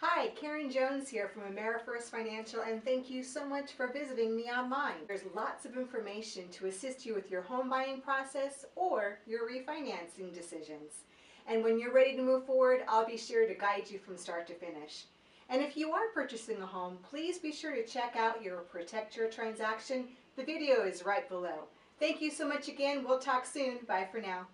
Hi, Karen Jones here from AmeriFirst Financial and thank you so much for visiting me online. There's lots of information to assist you with your home buying process or your refinancing decisions. And when you're ready to move forward, I'll be sure to guide you from start to finish. And if you are purchasing a home, please be sure to check out your Protect Your Transaction. The video is right below. Thank you so much again. We'll talk soon. Bye for now.